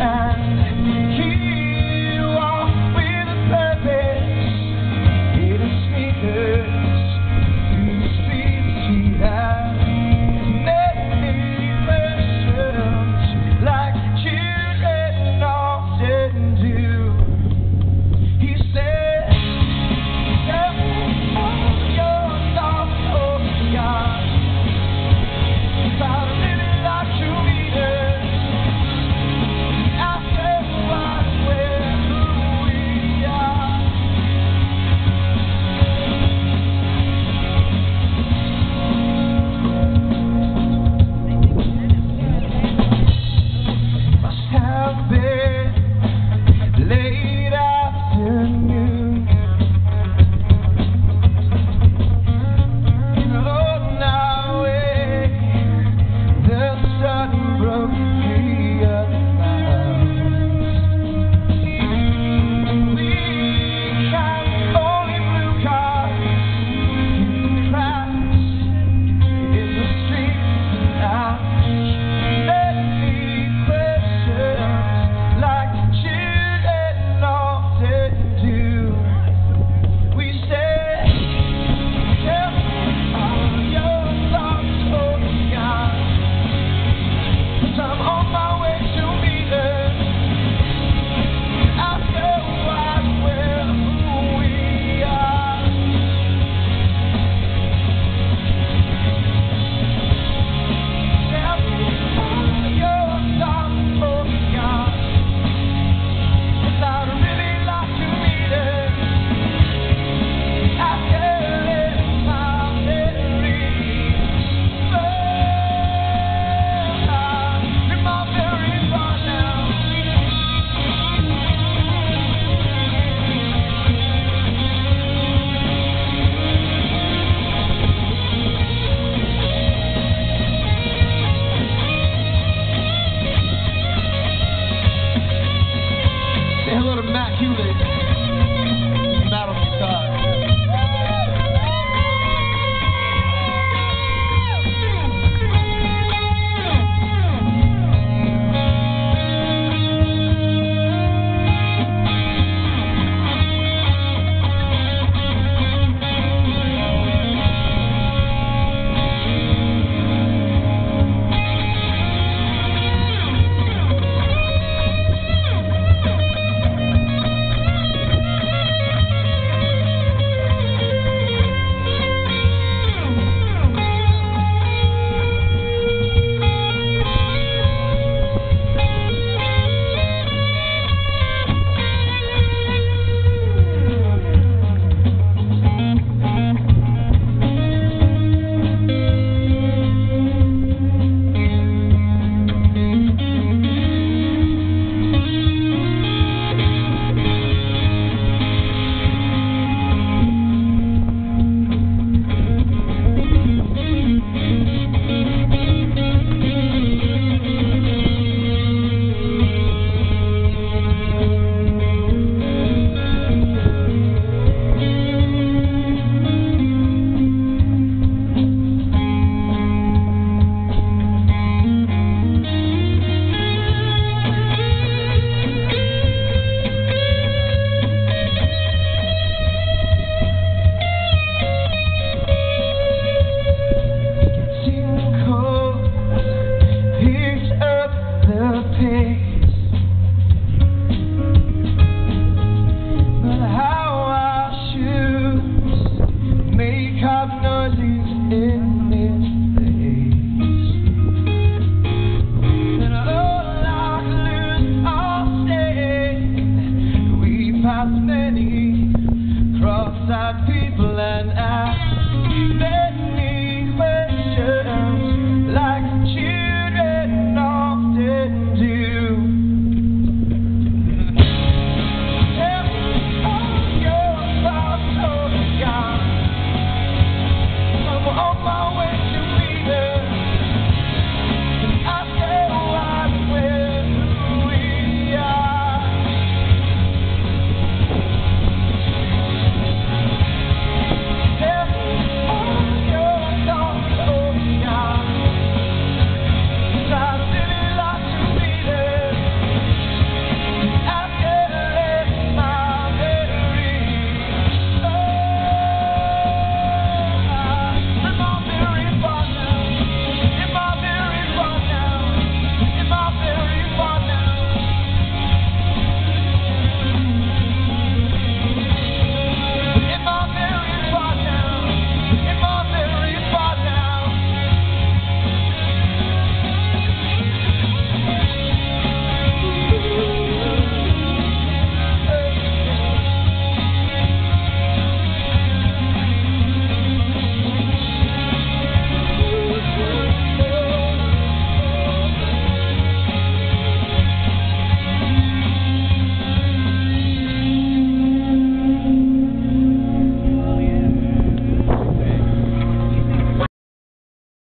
and keep you as many cross-eyed people and I.